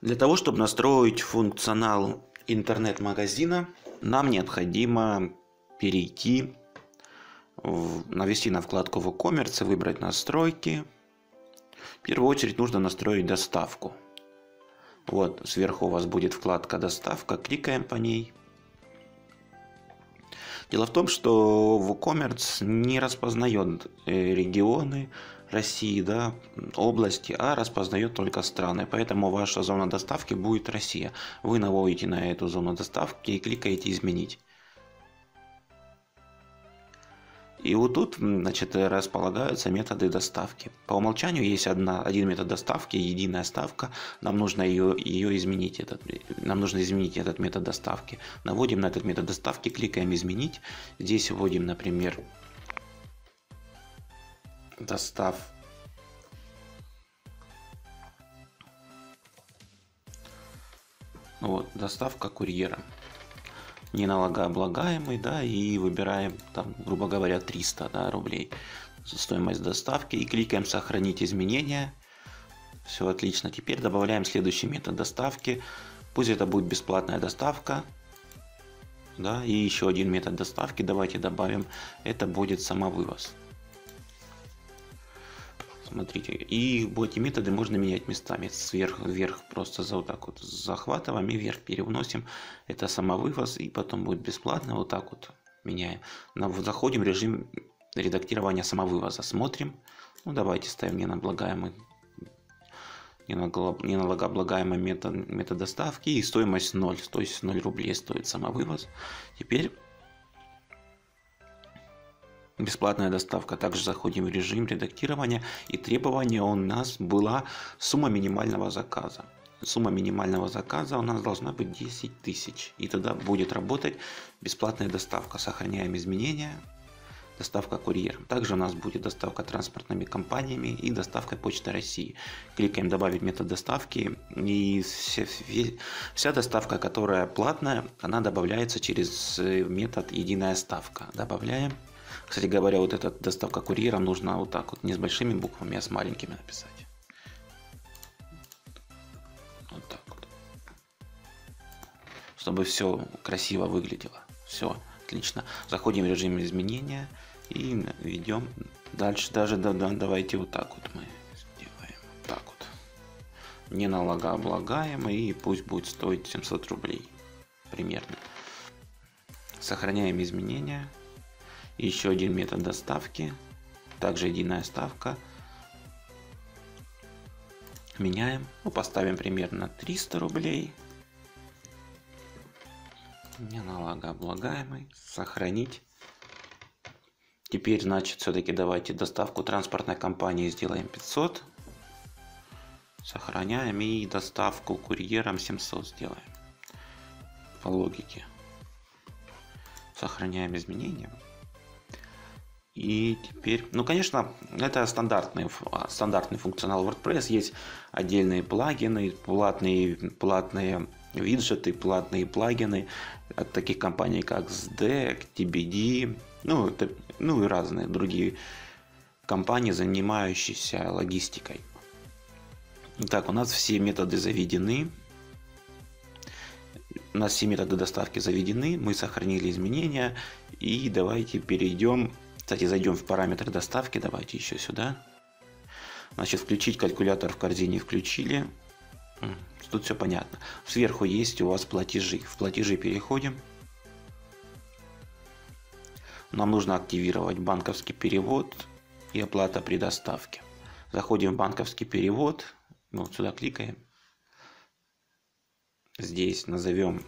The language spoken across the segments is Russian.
Для того, чтобы настроить функционал интернет-магазина, нам необходимо перейти, навести на вкладку WooCommerce, выбрать настройки. В первую очередь нужно настроить доставку. Вот сверху у вас будет вкладка «Доставка», кликаем по ней. Дело в том, что WooCommerce не распознает э, регионы России, да, области, а распознает только страны. Поэтому ваша зона доставки будет Россия. Вы наводите на эту зону доставки и кликаете «Изменить». И вот тут значит, располагаются методы доставки. По умолчанию есть одна, один метод доставки, единая ставка. Нам нужно ее, ее изменить. Этот, нам нужно изменить этот метод доставки. Наводим на этот метод доставки, кликаем «Изменить». Здесь вводим, например, достав вот, доставка курьером не налогооблагаемый, да, и выбираем, там, грубо говоря, 300 да, рублей стоимость доставки и кликаем «Сохранить изменения». Все отлично. Теперь добавляем следующий метод доставки. Пусть это будет бесплатная доставка. Да, и еще один метод доставки давайте добавим. Это будет самовывоз. Смотрите, и эти методы можно менять местами. Сверху вверх просто за вот так вот захватываем и вверх переносим. Это самовывоз и потом будет бесплатно. Вот так вот меняем. Заходим в режим редактирования самовывоза. Смотрим. Ну давайте ставим неналагаемый неналогооблагаемый метод, метод доставки и стоимость 0, то есть 0 рублей стоит самовывоз. Теперь бесплатная доставка. Также заходим в режим редактирования и требование у нас была сумма минимального заказа. Сумма минимального заказа у нас должна быть 10 тысяч. И тогда будет работать бесплатная доставка. Сохраняем изменения. Доставка курьером. Также у нас будет доставка транспортными компаниями и доставка Почты России. Кликаем «Добавить метод доставки» и вся, вся доставка, которая платная, она добавляется через метод «Единая ставка». Добавляем. Кстати говоря, вот эта доставка курьером нужно вот так вот, не с большими буквами, а с маленькими написать. Вот так вот. Чтобы все красиво выглядело. Все, отлично. Заходим в режим изменения и ведем дальше. Даже да, да, давайте вот так вот мы сделаем. Так вот. Не налогооблагаемый и пусть будет стоить 700 рублей. Примерно. Сохраняем изменения еще один метод доставки, также единая ставка. Меняем, ну, поставим примерно 300 рублей. Не налогооблагаемый, сохранить. Теперь, значит, все-таки давайте доставку транспортной компании сделаем 500. Сохраняем и доставку курьером 700 сделаем. По логике. Сохраняем изменения. И теперь, ну, конечно, это стандартный, стандартный функционал WordPress. Есть отдельные плагины, платные, платные виджеты, платные плагины от таких компаний, как SDEC, TBD, ну, это, ну и разные другие компании, занимающиеся логистикой. Итак, у нас все методы заведены. У нас все методы доставки заведены, мы сохранили изменения. И давайте перейдем кстати, зайдем в параметры доставки. Давайте еще сюда. Значит, включить калькулятор в корзине включили. Тут все понятно. Сверху есть у вас платежи. В платежи переходим. Нам нужно активировать банковский перевод и оплата при доставке. Заходим в банковский перевод. Вот сюда кликаем. Здесь назовем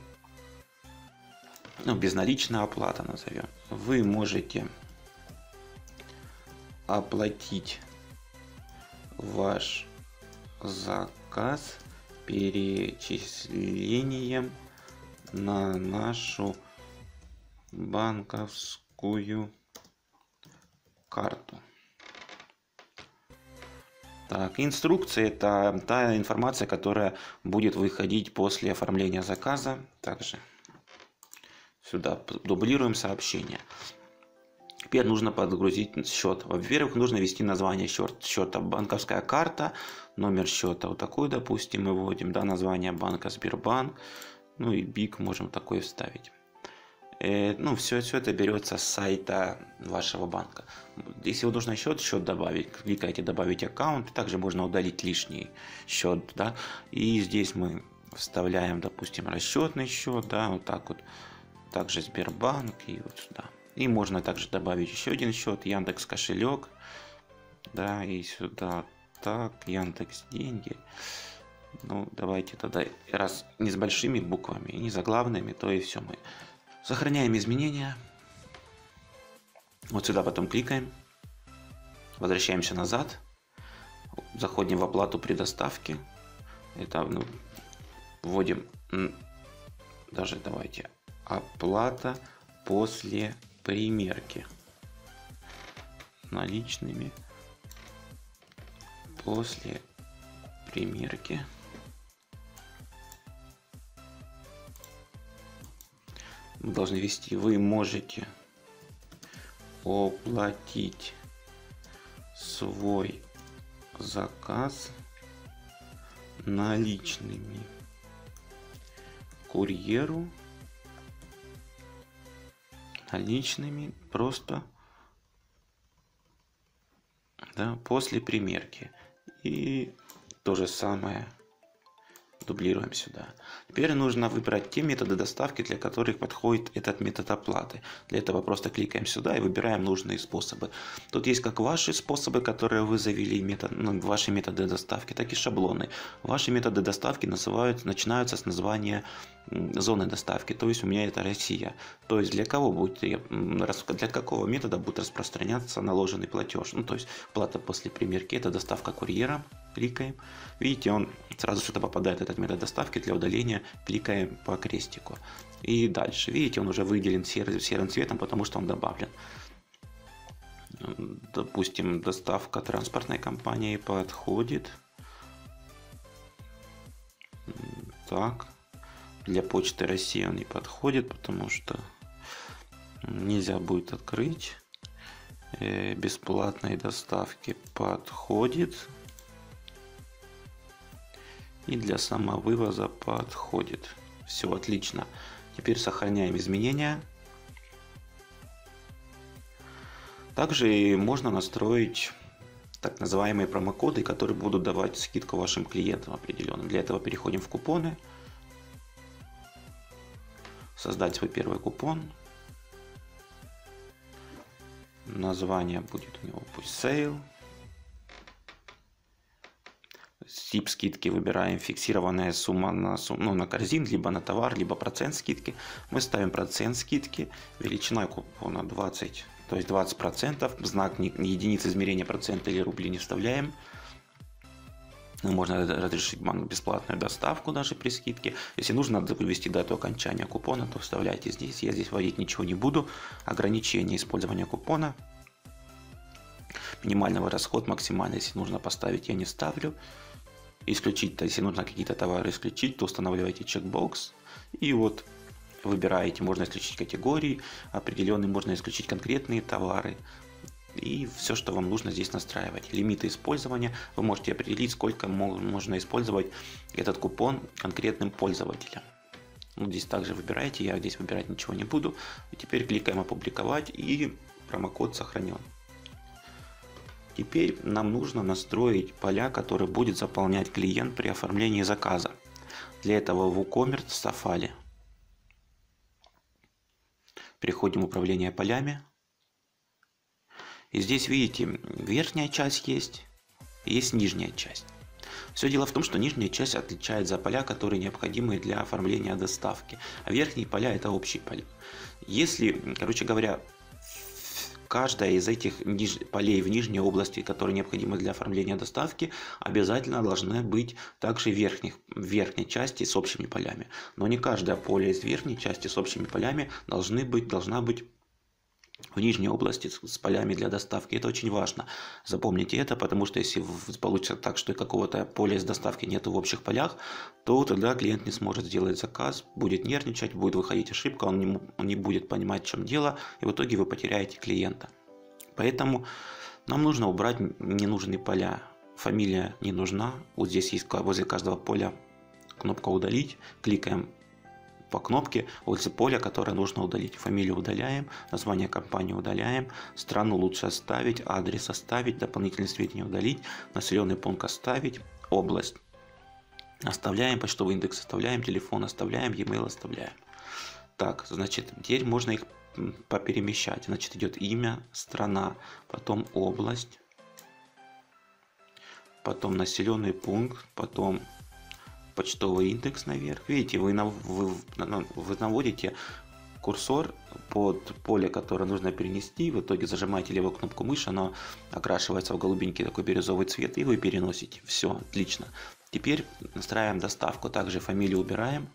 ну, безналичная оплата назовем. Вы можете оплатить ваш заказ перечислением на нашу банковскую карту. Так, инструкция это та информация, которая будет выходить после оформления заказа. Также сюда дублируем сообщение. Теперь нужно подгрузить счет. Во-первых, нужно ввести название счет, счета банковская карта, Номер счета вот такой, допустим, мы вводим, да, название банка Сбербанк, ну и БИК можем такой вставить. Э, ну, все, все это берется с сайта вашего банка. Если вы нужно счет, счет добавить, кликайте добавить аккаунт, также можно удалить лишний счет, да, и здесь мы вставляем, допустим, расчетный счет, да, вот так вот, также Сбербанк и вот сюда. И можно также добавить еще один счет, Яндекс кошелек, да, и сюда так, Яндекс деньги. Ну, давайте тогда, раз не с большими буквами, не заглавными, то и все мы Сохраняем изменения. Вот сюда потом кликаем. Возвращаемся назад. Заходим в оплату при доставке. Это ну, вводим даже давайте оплата после примерки наличными после примерки. Должны ввести, вы можете оплатить свой заказ наличными курьеру наличными просто да, после примерки. И то же самое дублируем сюда. Теперь нужно выбрать те методы доставки, для которых подходит этот метод оплаты. Для этого просто кликаем сюда и выбираем нужные способы. Тут есть как ваши способы, которые вы завели, метод, ну, ваши методы доставки, так и шаблоны. Ваши методы доставки называют, начинаются с названия зоны доставки, то есть у меня это Россия. То есть для кого будет, для какого метода будет распространяться наложенный платеж. Ну, то есть плата после примерки, это доставка курьера, кликаем. Видите, он сразу сюда попадает этот метод доставки для удаления, кликаем по крестику. И дальше, видите, он уже выделен серым, серым цветом, потому что он добавлен. Допустим, доставка транспортной компании подходит. Так, для почты России он не подходит, потому что нельзя будет открыть. Э, бесплатной доставки подходит. И для самовывоза подходит. Все отлично. Теперь сохраняем изменения. Также можно настроить так называемые промокоды, которые будут давать скидку вашим клиентам определенным. Для этого переходим в купоны создать свой первый купон. Название будет у него пусть sale. Тип скидки выбираем фиксированная сумма на, сумму, ну, на корзин, либо на товар, либо процент скидки. Мы ставим процент скидки, величина купона 20, то есть 20%, знак единицы измерения процента или рубли не вставляем. Можно разрешить банк бесплатную доставку даже при скидке. Если нужно вывести дату окончания купона, то вставляйте здесь. Я здесь вводить ничего не буду. Ограничение использования купона. Минимального расход, максимально, если нужно поставить, я не ставлю. Исключить, то если нужно какие-то товары исключить, то устанавливайте чекбокс. И вот выбираете, можно исключить категории определенные, можно исключить конкретные товары и все, что вам нужно здесь настраивать. Лимиты использования. Вы можете определить, сколько можно использовать этот купон конкретным пользователям. Ну, здесь также выбираете, я здесь выбирать ничего не буду. И теперь кликаем опубликовать и промокод сохранен. Теперь нам нужно настроить поля, которые будет заполнять клиент при оформлении заказа. Для этого в WooCommerce Safari. Переходим в управление полями. И здесь, видите, верхняя часть есть, есть нижняя часть. Все дело в том, что нижняя часть отличает за поля, которые необходимы для оформления доставки, а верхние поля это общие поля. Если, короче говоря, каждая из этих ниж... полей в нижней области, которые необходимы для оформления доставки, обязательно должны быть также верхних, в верхней части с общими полями. Но не каждое поле из верхней части с общими полями должны быть, должна быть в нижней области с полями для доставки. Это очень важно. Запомните это, потому что если получится так, что какого-то поля из доставки нет в общих полях, то тогда клиент не сможет сделать заказ, будет нервничать, будет выходить ошибка, он не, он не будет понимать, в чем дело, и в итоге вы потеряете клиента. Поэтому нам нужно убрать ненужные поля фамилия не нужна. Вот здесь есть возле каждого поля кнопка «Удалить». Кликаем по кнопке возле поля, которое нужно удалить. Фамилию удаляем, название компании удаляем, страну лучше оставить, адрес оставить, дополнительные сведения удалить, населенный пункт оставить, область оставляем, почтовый индекс оставляем, телефон оставляем, e-mail оставляем. Так, значит, теперь можно их поперемещать. Значит, идет имя, страна, потом область, потом населенный пункт, потом почтовый индекс наверх. Видите, вы, вы, вы наводите курсор под поле, которое нужно перенести. В итоге зажимаете левую кнопку мыши, оно окрашивается в голубенький такой бирюзовый цвет, и вы переносите. Все, отлично. Теперь настраиваем доставку. Также фамилию убираем.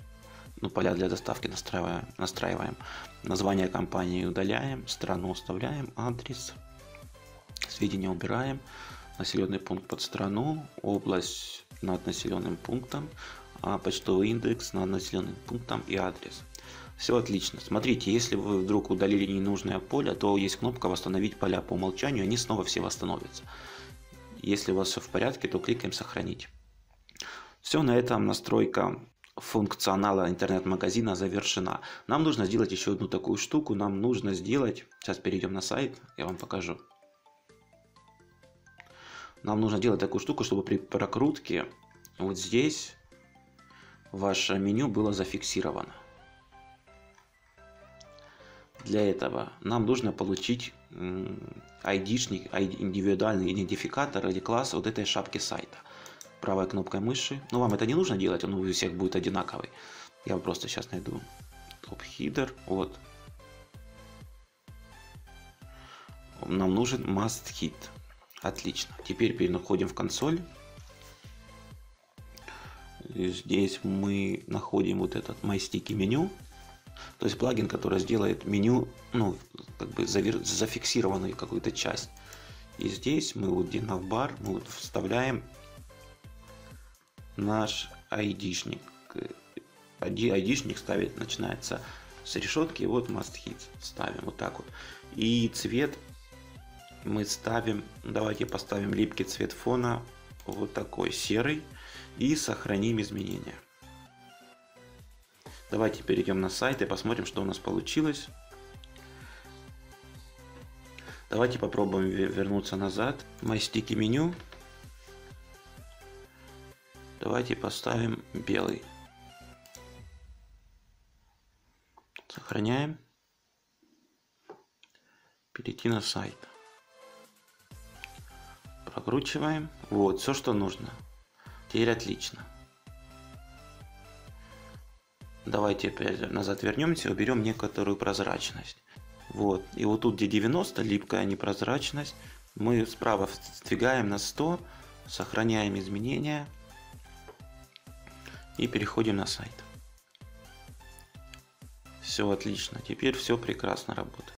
Ну, поля для доставки настраиваем. настраиваем. Название компании удаляем. Страну оставляем. Адрес. Сведения убираем. Населенный пункт под страну. Область над населенным пунктом. А почтовый индекс над населенным пунктом и адрес. Все отлично. Смотрите, если вы вдруг удалили ненужное поле, то есть кнопка «Восстановить поля по умолчанию», они снова все восстановятся. Если у вас все в порядке, то кликаем «Сохранить». Все, на этом настройка функционала интернет-магазина завершена. Нам нужно сделать еще одну такую штуку. Нам нужно сделать... Сейчас перейдем на сайт, я вам покажу. Нам нужно делать такую штуку, чтобы при прокрутке вот здесь ваше меню было зафиксировано. Для этого нам нужно получить ID-шник, индивидуальный идентификатор или класс вот этой шапки сайта правой кнопкой мыши. Но вам это не нужно делать, он у всех будет одинаковый. Я просто сейчас найду топ-хидер. Вот. Нам нужен must hit. Отлично. Теперь переходим в консоль. И здесь мы находим вот этот MySticky меню. То есть плагин, который сделает меню, ну, как бы завер... зафиксированную какую-то часть. И здесь мы вот где бар мы вот вставляем наш айдишник. Айдишник ставить начинается с решетки, вот must hit ставим вот так вот. И цвет мы ставим, давайте поставим липкий цвет фона вот такой серый и сохраним изменения. Давайте перейдем на сайт и посмотрим, что у нас получилось. Давайте попробуем вернуться назад. Sticky меню. Давайте поставим белый. Сохраняем. Перейти на сайт. Прокручиваем. Вот, все, что нужно. Теперь отлично. Давайте назад вернемся, уберем некоторую прозрачность. Вот. И вот тут, где 90, липкая непрозрачность, мы справа сдвигаем на 100, сохраняем изменения и переходим на сайт. Все отлично, теперь все прекрасно работает.